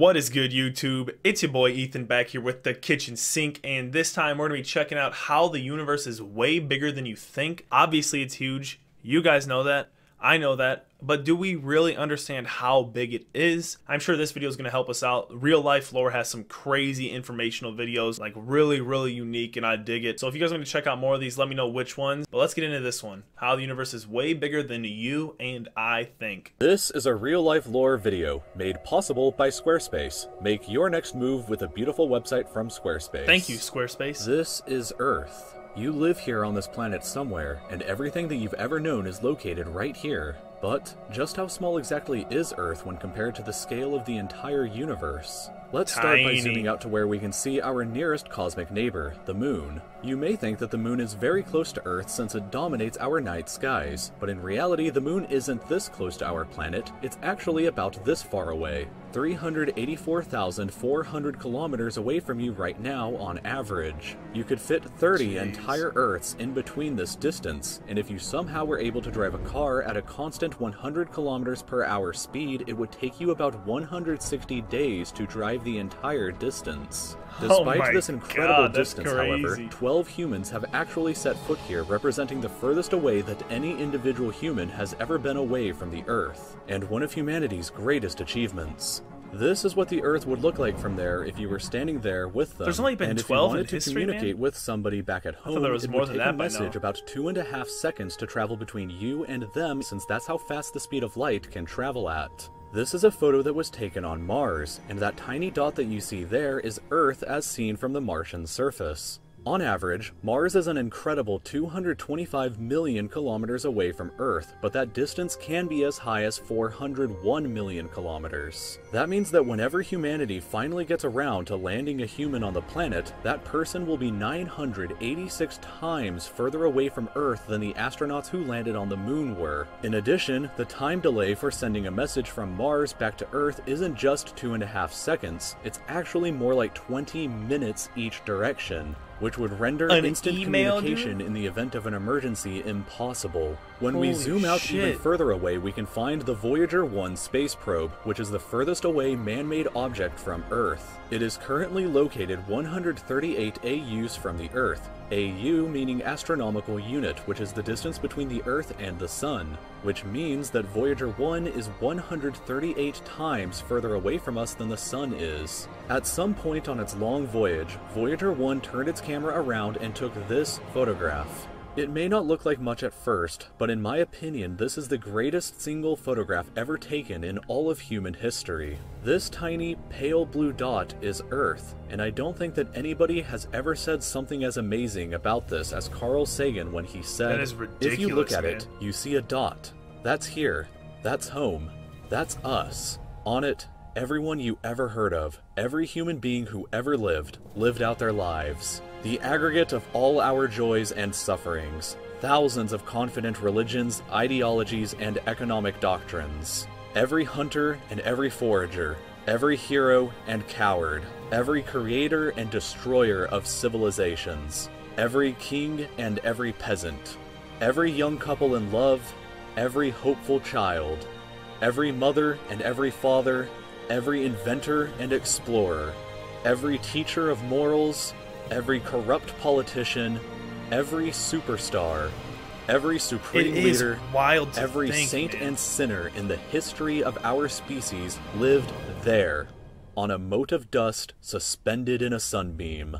What is good, YouTube? It's your boy Ethan back here with the kitchen sink, and this time we're going to be checking out how the universe is way bigger than you think. Obviously, it's huge. You guys know that. I know that, but do we really understand how big it is? I'm sure this video is going to help us out. Real Life Lore has some crazy informational videos, like really, really unique, and I dig it. So if you guys want to check out more of these, let me know which ones. But let's get into this one. How the universe is way bigger than you and I think. This is a real life lore video made possible by Squarespace. Make your next move with a beautiful website from Squarespace. Thank you, Squarespace. This is Earth. You live here on this planet somewhere, and everything that you've ever known is located right here. But just how small exactly is Earth when compared to the scale of the entire universe? Let's start by zooming out to where we can see our nearest cosmic neighbor, the Moon. You may think that the Moon is very close to Earth since it dominates our night skies, but in reality the Moon isn't this close to our planet, it's actually about this far away. 384,400 kilometers away from you right now on average. You could fit 30 Jeez. entire Earths in between this distance, and if you somehow were able to drive a car at a constant 100 kilometers per hour speed, it would take you about 160 days to drive the entire distance. Oh Despite my this incredible God, distance, however, 12 humans have actually set foot here, representing the furthest away that any individual human has ever been away from the Earth, and one of humanity's greatest achievements. This is what the Earth would look like from there if you were standing there with them. There's only been and if 12 you wanted to history, communicate man? with somebody back at home, there was it more would than take a message about two and a half seconds to travel between you and them, since that's how fast the speed of light can travel at. This is a photo that was taken on Mars, and that tiny dot that you see there is Earth as seen from the Martian surface. On average, Mars is an incredible 225 million kilometers away from Earth, but that distance can be as high as 401 million kilometers. That means that whenever humanity finally gets around to landing a human on the planet, that person will be 986 times further away from Earth than the astronauts who landed on the moon were. In addition, the time delay for sending a message from Mars back to Earth isn't just two and a half seconds, it's actually more like 20 minutes each direction which would render An instant communication dude? in the event of an emergency impossible. When we zoom out even further away, we can find the Voyager 1 space probe, which is the furthest away man made object from Earth. It is currently located 138 AUs from the Earth, AU meaning astronomical unit, which is the distance between the Earth and the Sun, which means that Voyager 1 is 138 times further away from us than the Sun is. At some point on its long voyage, Voyager 1 turned its camera around and took this photograph. It may not look like much at first, but in my opinion, this is the greatest single photograph ever taken in all of human history. This tiny, pale blue dot is Earth, and I don't think that anybody has ever said something as amazing about this as Carl Sagan when he said, If you look at it, you see a dot. That's here. That's home. That's us. On it, everyone you ever heard of, every human being who ever lived, lived out their lives. The aggregate of all our joys and sufferings. Thousands of confident religions, ideologies, and economic doctrines. Every hunter and every forager. Every hero and coward. Every creator and destroyer of civilizations. Every king and every peasant. Every young couple in love, every hopeful child, every mother and every father, every inventor and explorer, every teacher of morals, every corrupt politician, every superstar, every supreme leader, wild every think, saint man. and sinner in the history of our species lived there, on a mote of dust suspended in a sunbeam.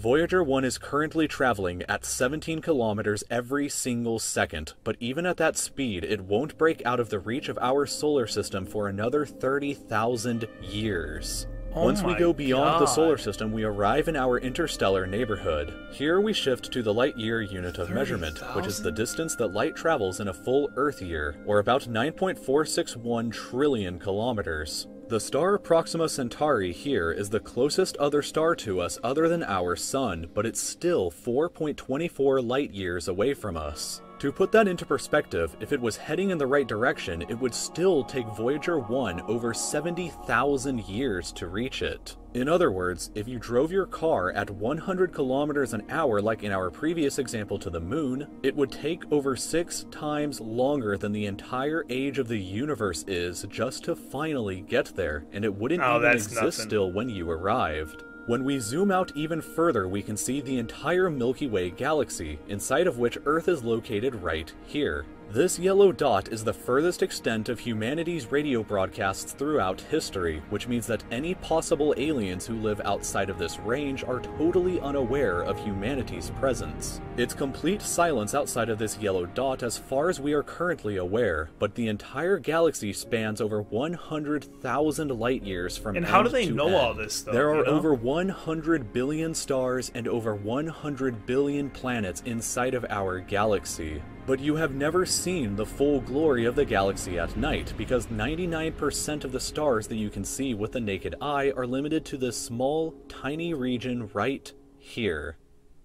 Voyager 1 is currently traveling at 17 kilometers every single second, but even at that speed, it won't break out of the reach of our solar system for another 30,000 years. Oh Once we go beyond the solar system, we arrive in our interstellar neighborhood. Here we shift to the light year unit of measurement, which is the distance that light travels in a full Earth year, or about 9.461 trillion kilometers. The star Proxima Centauri here is the closest other star to us other than our Sun, but it's still 4.24 light years away from us. To put that into perspective, if it was heading in the right direction, it would still take Voyager 1 over 70,000 years to reach it. In other words, if you drove your car at 100 kilometers an hour like in our previous example to the moon, it would take over 6 times longer than the entire age of the universe is just to finally get there, and it wouldn't Oh, even exist nothing. still when you arrived. When we zoom out even further, we can see the entire Milky Way galaxy, inside of which Earth is located right here. This yellow dot is the furthest extent of humanity's radio broadcasts throughout history, which means that any possible aliens who live outside of this range are totally unaware of humanity's presence. It's complete silence outside of this yellow dot as far as we are currently aware, but the entire galaxy spans over 100,000 light years from And how do they know end. all this, though, There you are know? over 100 billion stars and over 100 billion planets inside of our galaxy. But you have never seen the full glory of the galaxy at night, because 99% of the stars that you can see with the naked eye are limited to this small, tiny region right here.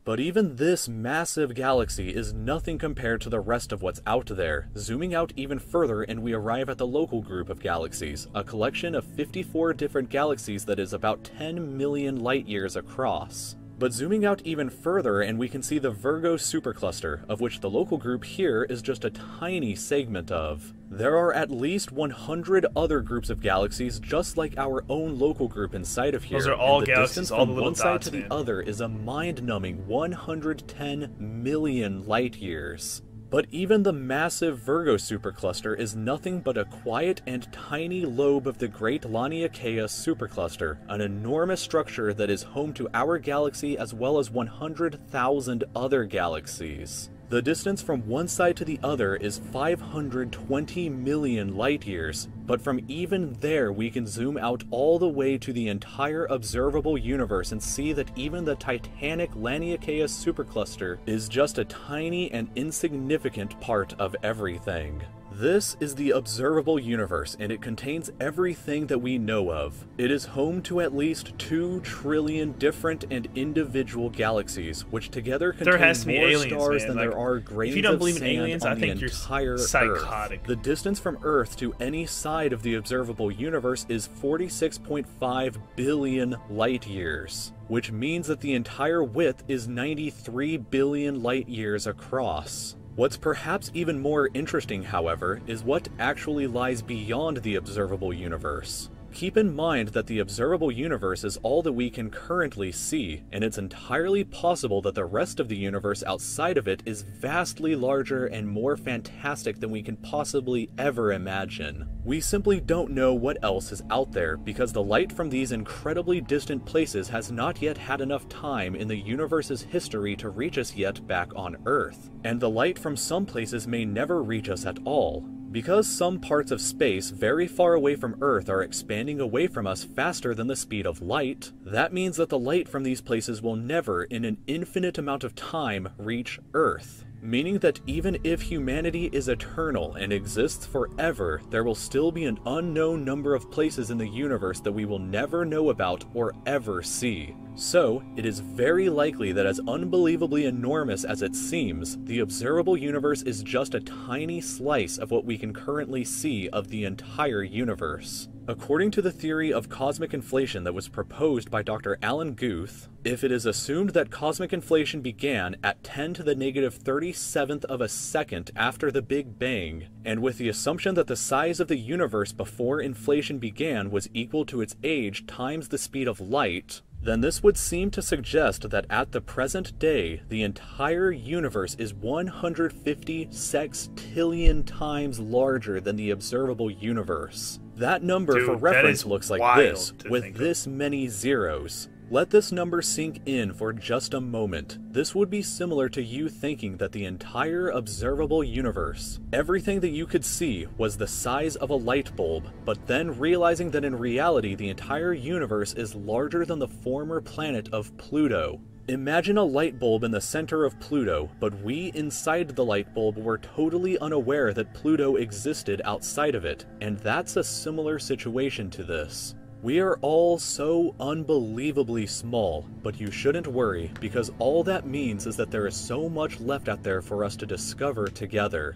But even this massive galaxy is nothing compared to the rest of what's out there. Zooming out even further, and we arrive at the local group of galaxies, a collection of 54 different galaxies that is about 10 million light years across. But zooming out even further, and we can see the Virgo supercluster, of which the local group here is just a tiny segment of. There are at least 100 other groups of galaxies just like our own local group inside of here. Those are all and the galaxies, distance all from one side dots, to the man. other is a mind-numbing 110 million light years. But even the massive Virgo supercluster is nothing but a quiet and tiny lobe of the great Laniakea supercluster, an enormous structure that is home to our galaxy as well as 100,000 other galaxies. The distance from one side to the other is 520 million light years, but from even there we can zoom out all the way to the entire observable universe and see that even the titanic Laniakea supercluster is just a tiny and insignificant part of everything. This is the observable universe, and it contains everything that we know of. It is home to at least 2 trillion different and individual galaxies, which together contain There has to be more aliens, stars man. than Like, there are grains if you don't of believe in sand aliens, on I the think you're psychotic. Earth. The distance from Earth to any side of the observable universe is 46.5 billion light years, which means that the entire width is 93 billion light years across. What's perhaps even more interesting, however, is what actually lies beyond the observable universe. Keep in mind that the observable universe is all that we can currently see, and it's entirely possible that the rest of the universe outside of it is vastly larger and more fantastic than we can possibly ever imagine. We simply don't know what else is out there because the light from these incredibly distant places has not yet had enough time in the universe's history to reach us yet back on Earth, and the light from some places may never reach us at all. Because some parts of space very far away from Earth are expanding away from us faster than the speed of light, that means that the light from these places will never, in an infinite amount of time, reach Earth. Meaning that even if humanity is eternal and exists forever, there will still be an unknown number of places in the universe that we will never know about or ever see. So, it is very likely that as unbelievably enormous as it seems, the observable universe is just a tiny slice of what we can currently see of the entire universe. According to the theory of cosmic inflation that was proposed by Dr. Alan Guth, if it is assumed that cosmic inflation began at 10 to the negative 37th of a second after the Big Bang, and with the assumption that the size of the universe before inflation began was equal to its age times the speed of light, then this would seem to suggest that at the present day, the entire universe is 150 sextillion times larger than the observable universe. That number Dude, for reference looks like this, with think of. this many zeros. Let this number sink in for just a moment. This would be similar to you thinking that the entire observable universe, everything that you could see, was the size of a light bulb, but then realizing that in reality the entire universe is larger than the former planet of Pluto. Imagine a light bulb in the center of Pluto, but we inside the light bulb were totally unaware that Pluto existed outside of it, and that's a similar situation to this. We are all so unbelievably small, but you shouldn't worry because all that means is that there is so much left out there for us to discover together.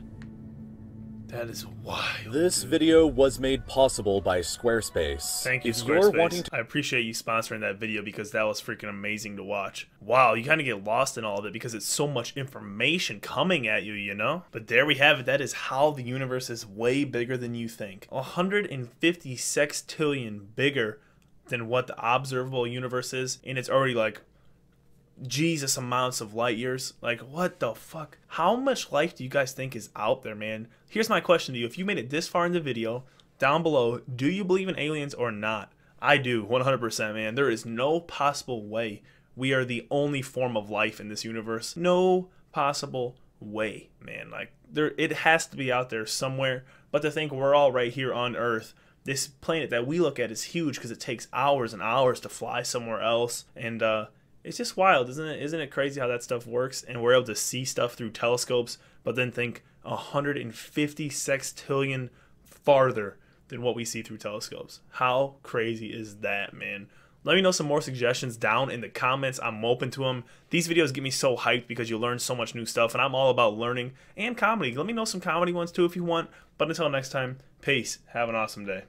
That is wild. This video was made possible by Squarespace. Thank you, if Squarespace. you're wanting to I appreciate you sponsoring that video because that was freaking amazing to watch. Wow, you kind of get lost in all of it because it's so much information coming at you, you know? But there we have it. That is how the universe is way bigger than you think. 150 sextillion bigger than what the observable universe is, and it's already like Jesus amounts of light years. Like, what the fuck? How much life do you guys think is out there, man? Here's my question to you. If you made it this far in the video, down below, do you believe in aliens or not? I do, 100%, man. There is no possible way we are the only form of life in this universe. No possible way, man. Like, there, it has to be out there somewhere. But to think we're all right here on Earth, this planet that we look at is huge because it takes hours and hours to fly somewhere else. And, uh, it's just wild, isn't it? Isn't it crazy how that stuff works? And we're able to see stuff through telescopes, but then think 150 sextillion farther than what we see through telescopes. How crazy is that, man? Let me know some more suggestions down in the comments. I'm open to them. These videos get me so hyped because you learn so much new stuff, and I'm all about learning and comedy. Let me know some comedy ones too if you want. But until next time, peace. Have an awesome day.